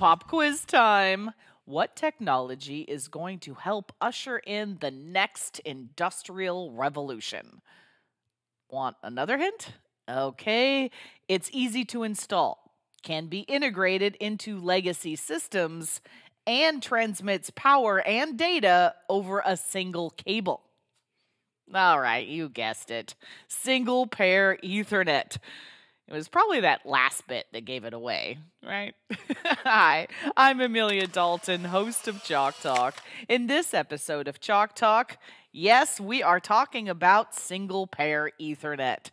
Pop quiz time. What technology is going to help usher in the next industrial revolution? Want another hint? Okay, it's easy to install, can be integrated into legacy systems, and transmits power and data over a single cable. All right, you guessed it. Single pair Ethernet. It was probably that last bit that gave it away, right? Hi, I'm Amelia Dalton, host of Chalk Talk. In this episode of Chalk Talk, yes, we are talking about single pair Ethernet.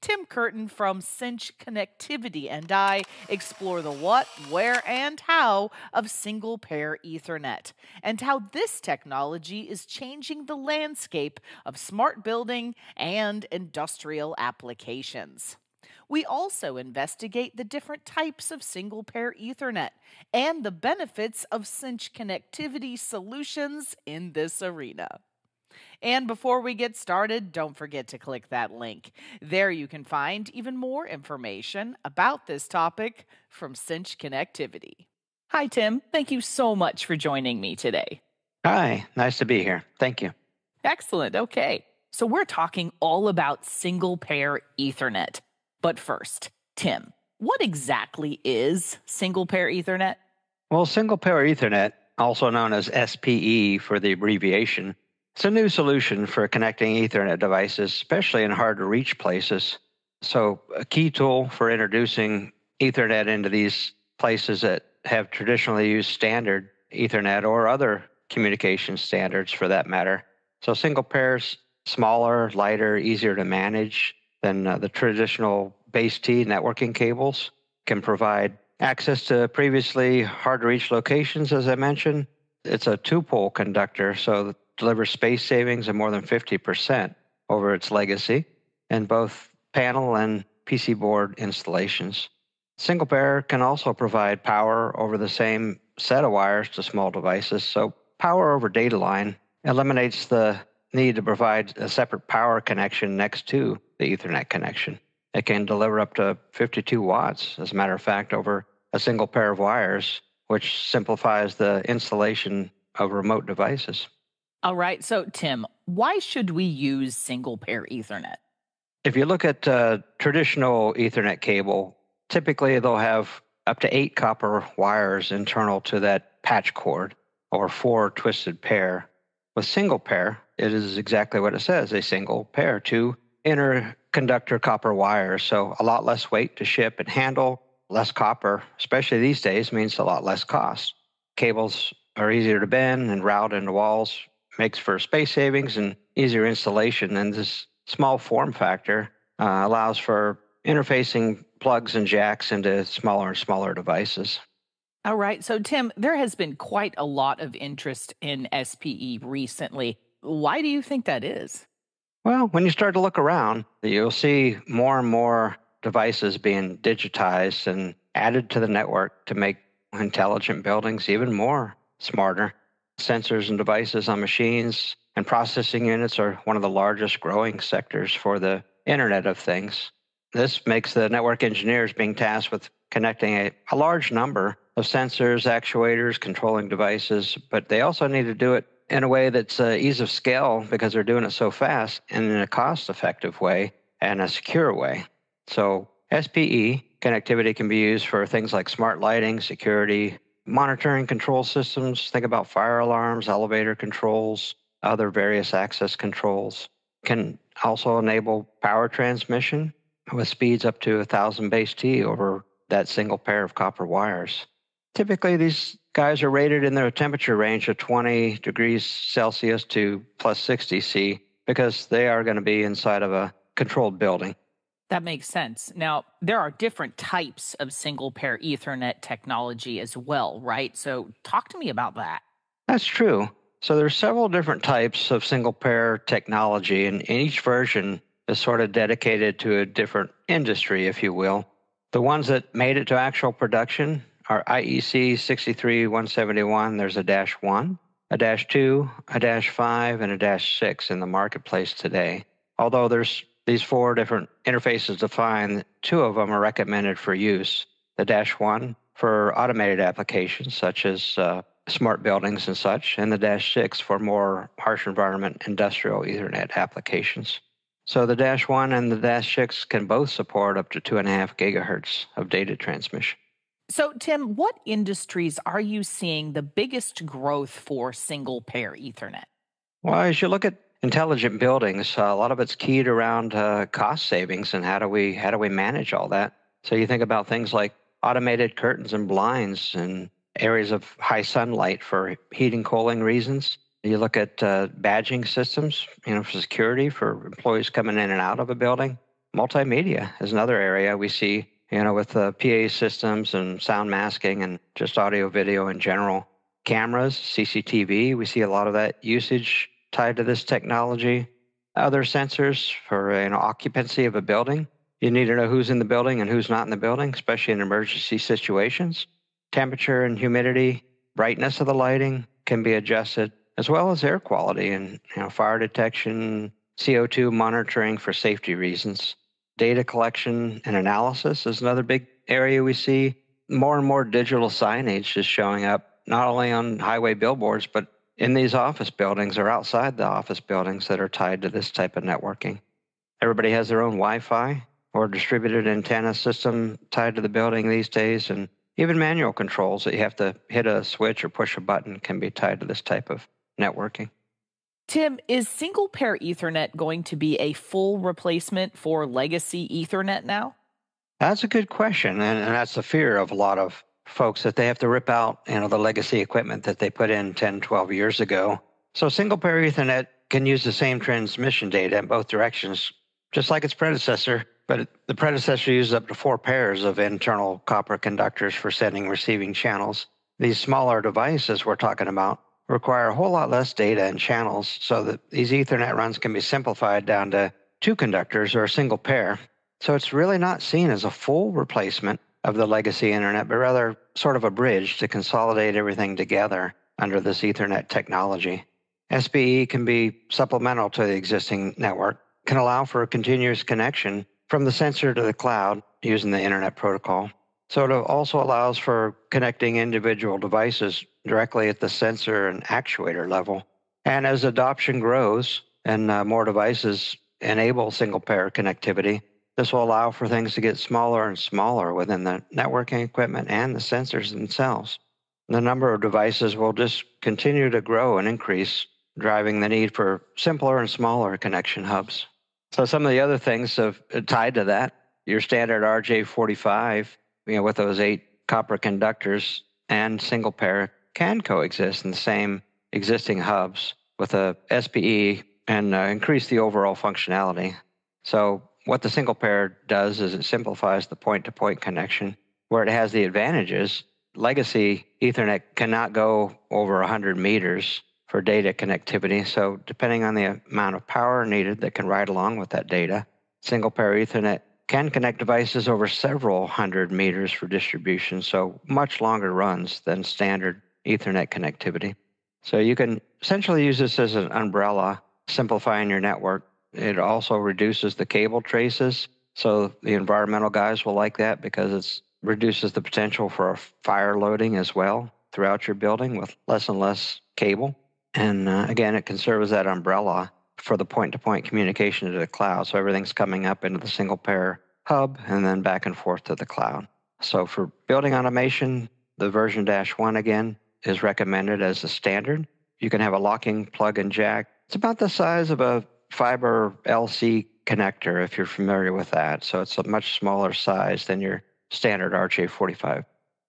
Tim Kurten from Cinch Connectivity and I explore the what, where, and how of single pair Ethernet and how this technology is changing the landscape of smart building and industrial applications. We also investigate the different types of single pair Ethernet and the benefits of cinch connectivity solutions in this arena. And before we get started, don't forget to click that link. There you can find even more information about this topic from Cinch Connectivity. Hi, Tim. Thank you so much for joining me today. Hi, nice to be here. Thank you. Excellent. Okay. So, we're talking all about single pair Ethernet. But first, Tim, what exactly is single pair Ethernet? Well, single pair Ethernet, also known as SPE for the abbreviation, it's a new solution for connecting Ethernet devices, especially in hard to reach places. So, a key tool for introducing Ethernet into these places that have traditionally used standard Ethernet or other communication standards for that matter. So, single pairs, smaller, lighter, easier to manage, than uh, the traditional base T networking cables, can provide access to previously hard to reach locations, as I mentioned. It's a two pole conductor, so it delivers space savings of more than 50% over its legacy in both panel and PC board installations. Single pair can also provide power over the same set of wires to small devices, so power over data line eliminates the need to provide a separate power connection next to the Ethernet connection. It can deliver up to 52 watts, as a matter of fact, over a single pair of wires, which simplifies the installation of remote devices. All right. So, Tim, why should we use single pair Ethernet? If you look at uh, traditional Ethernet cable, typically they'll have up to eight copper wires internal to that patch cord or four twisted pair. With single pair, it is exactly what it says a single pair, two interconductor copper wires. So a lot less weight to ship and handle, less copper, especially these days, means a lot less cost. Cables are easier to bend and route into walls, makes for space savings and easier installation. And this small form factor uh, allows for interfacing plugs and jacks into smaller and smaller devices. All right. So, Tim, there has been quite a lot of interest in SPE recently. Why do you think that is? Well, when you start to look around, you'll see more and more devices being digitized and added to the network to make intelligent buildings even more smarter. Sensors and devices on machines and processing units are one of the largest growing sectors for the Internet of Things. This makes the network engineers being tasked with connecting a, a large number of sensors, actuators, controlling devices, but they also need to do it in a way that's uh, ease of scale because they're doing it so fast and in a cost effective way and a secure way. So, SPE connectivity can be used for things like smart lighting, security, monitoring control systems. Think about fire alarms, elevator controls, other various access controls. Can also enable power transmission with speeds up to 1,000 base T over that single pair of copper wires. Typically, these guys are rated in their temperature range of 20 degrees Celsius to plus 60 C because they are going to be inside of a controlled building. That makes sense. Now, there are different types of single pair Ethernet technology as well, right? So, talk to me about that. That's true. So, there's several different types of single pair technology, and each version is sort of dedicated to a different industry, if you will. The ones that made it to actual production our IEC 63171, there's a dash 1, a dash 2, a dash 5, and a dash 6 in the marketplace today. Although there's these four different interfaces defined, two of them are recommended for use. The dash 1 for automated applications such as uh, smart buildings and such, and the Dash 6 for more harsh environment industrial Ethernet applications. So the Dash 1 and the Dash 6 can both support up to 2.5 gigahertz of data transmission. So, Tim, what industries are you seeing the biggest growth for single pair Ethernet? Well, as you look at intelligent buildings, uh, a lot of it's keyed around uh, cost savings and how do we how do we manage all that. So you think about things like automated curtains and blinds and areas of high sunlight for heating, cooling reasons. You look at uh, badging systems, you know, for security for employees coming in and out of a building. Multimedia is another area we see, you know, with uh, PA systems and sound masking and just audio video in general. Cameras, CCTV, we see a lot of that usage tied to this technology. Other sensors for you know, occupancy of a building. You need to know who's in the building and who's not in the building, especially in emergency situations. Temperature and humidity, brightness of the lighting can be adjusted, as well as air quality and you know, fire detection, CO2 monitoring for safety reasons. Data collection and analysis is another big area we see. More and more digital signage is showing up, not only on highway billboards, but in these office buildings or outside the office buildings that are tied to this type of networking. Everybody has their own Wi Fi or distributed antenna system tied to the building these days, and even manual controls that you have to hit a switch or push a button can be tied to this type of networking. Tim, is single pair Ethernet going to be a full replacement for legacy Ethernet now? That's a good question, and, and that's the fear of a lot of folks that they have to rip out, you know, the legacy equipment that they put in 10, 12 years ago. So single pair Ethernet can use the same transmission data in both directions, just like its predecessor, but the predecessor used up to four pairs of internal copper conductors for sending receiving channels. These smaller devices we're talking about require a whole lot less data and channels so that these Ethernet runs can be simplified down to two conductors or a single pair. So it's really not seen as a full replacement of the legacy internet, but rather sort of a bridge to consolidate everything together under this Ethernet technology. SPE can be supplemental to the existing network, can allow for a continuous connection from the sensor to the cloud using the Internet protocol. So it also allows for connecting individual devices directly at the sensor and actuator level. And as adoption grows and uh, more devices enable single pair connectivity, this will allow for things to get smaller and smaller within the networking equipment and the sensors themselves. The number of devices will just continue to grow and increase, driving the need for simpler and smaller connection hubs. So some of the other things have uh, tied to that, your standard RJ45, you know, with those eight copper conductors and single pair can coexist in the same existing hubs with a SPE and uh, increase the overall functionality. So what the single pair does is it simplifies the point to point connection where it has the advantages. Legacy Ethernet cannot go over 100 meters for data connectivity. So, depending on the amount of power needed that can ride along with that data, single pair Ethernet can connect devices over several hundred meters for distribution, so much longer runs than standard Ethernet connectivity. So, you can essentially use this as an umbrella, simplifying your network it also reduces the cable traces. So the environmental guys will like that because it reduces the potential for fire loading as well throughout your building with less and less cable. And uh, again, it can serve as that umbrella for the point to point communication to the cloud. So everything's coming up into the single pair hub and then back and forth to the cloud. So for building automation, the version dash one again is recommended as a standard. You can have a locking plug and jack. It's about the size of a fiber LC connector, if you're familiar with that. So it's a much smaller size than your standard RJ45.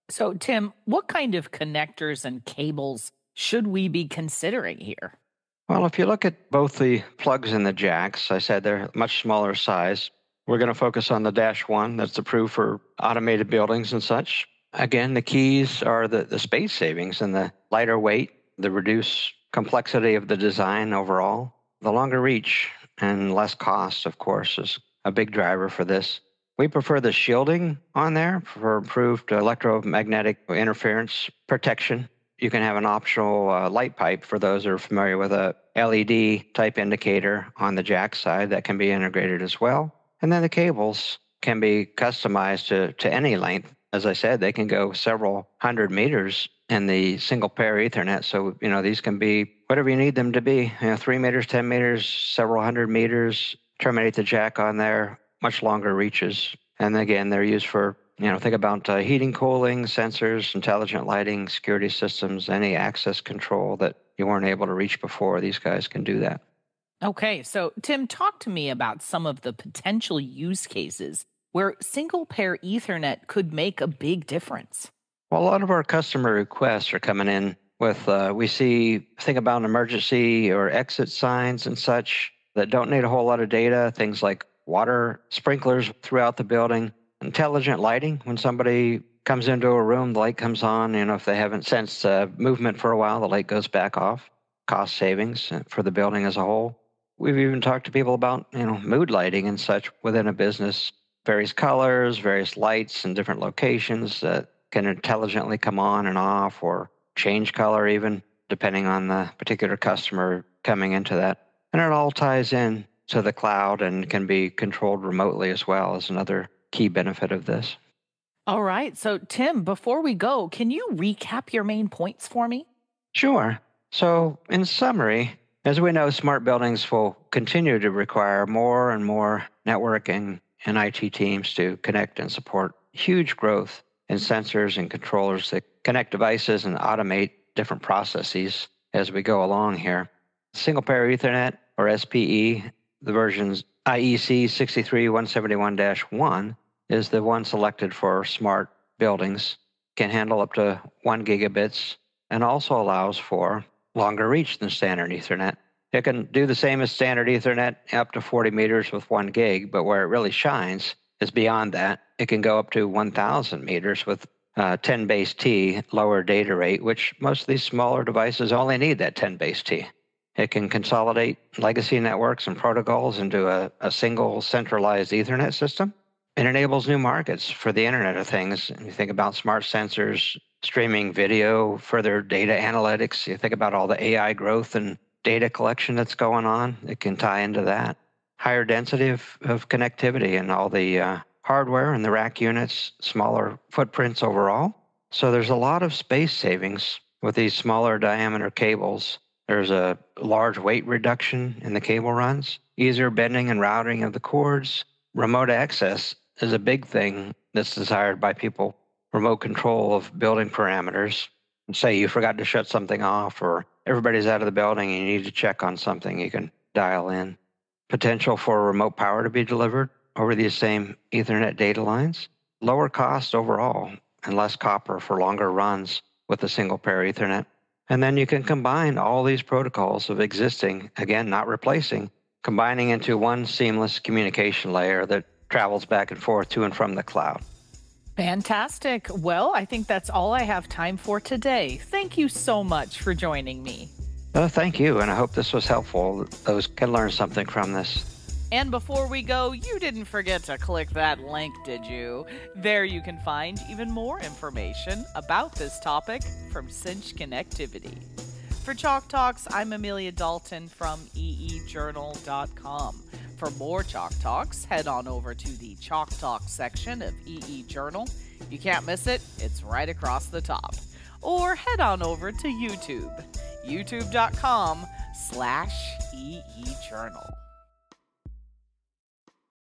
So, Tim, what kind of connectors and cables should we be considering here? Well, if you look at both the plugs and the jacks, I said they're much smaller size. We're going to focus on the Dash 1 that's approved for automated buildings and such. Again, the keys are the, the space savings and the lighter weight, the reduced complexity of the design overall. The longer reach and less cost, of course, is a big driver for this. We prefer the shielding on there for improved electromagnetic interference protection. You can have an optional uh, light pipe for those who are familiar with a LED type indicator on the jack side that can be integrated as well. And then the cables can be customized to, to any length as I said, they can go several hundred meters in the single pair Ethernet. So, you know, these can be whatever you need them to be, you know, three meters, 10 meters, several hundred meters, terminate the jack on there, much longer reaches. And again, they're used for, you know, think about uh, heating, cooling, sensors, intelligent lighting, security systems, any access control that you weren't able to reach before. These guys can do that. Okay, so Tim, talk to me about some of the potential use cases where single pair Ethernet could make a big difference? Well, a lot of our customer requests are coming in with, uh, we see, think about emergency or exit signs and such that don't need a whole lot of data, things like water sprinklers throughout the building, intelligent lighting. When somebody comes into a room, the light comes on. You know, if they haven't sensed uh, movement for a while, the light goes back off. Cost savings uh, for the building as a whole. We've even talked to people about, you know, mood lighting and such within a business various colors, various lights in different locations that can intelligently come on and off or change color even depending on the particular customer coming into that. And it all ties in to the cloud and can be controlled remotely as well is another key benefit of this. All right. So, Tim, before we go, can you recap your main points for me? Sure. So, in summary, as we know, smart buildings will continue to require more and more networking and IT teams to connect and support huge growth in sensors and controllers that connect devices and automate different processes as we go along here. Single pair Ethernet or SPE, the versions IEC 63171 1 is the one selected for smart buildings, can handle up to one gigabits, and also allows for longer reach than standard Ethernet. It can do the same as standard Ethernet up to 40 meters with one gig, but where it really shines is beyond that. It can go up to 1,000 meters with uh, 10 base T lower data rate, which most of these smaller devices only need that 10 base T. It can consolidate legacy networks and protocols into a, a single centralized Ethernet system. It enables new markets for the Internet of Things. You think about smart sensors, streaming video, further data analytics. You think about all the AI growth and data collection that's going on. It can tie into that. Higher density of, of connectivity and all the uh, hardware and the rack units, smaller footprints overall. So there's a lot of space savings with these smaller diameter cables. There's a large weight reduction in the cable runs, easier bending and routing of the cords. Remote access is a big thing that's desired by people. Remote control of building parameters. Say you forgot to shut something off or everybody's out of the building and you need to check on something, you can dial in. Potential for remote power to be delivered over these same Ethernet data lines. Lower cost overall and less copper for longer runs with a single pair Ethernet. And then you can combine all these protocols of existing, again, not replacing, combining into one seamless communication layer that travels back and forth to and from the cloud. Fantastic. Well, I think that's all I have time for today. Thank you so much for joining me. Oh, thank you, and I hope this was helpful. Those can learn something from this. And before we go, you didn't forget to click that link, did you? There you can find even more information about this topic from Cinch Connectivity. For Chalk Talks, I'm Amelia Dalton from eejournal.com. For more Chalk Talks, head on over to the Chalk Talk section of EE Journal. You can't miss it, it's right across the top. Or head on over to YouTube, youtube.com slash EE Journal.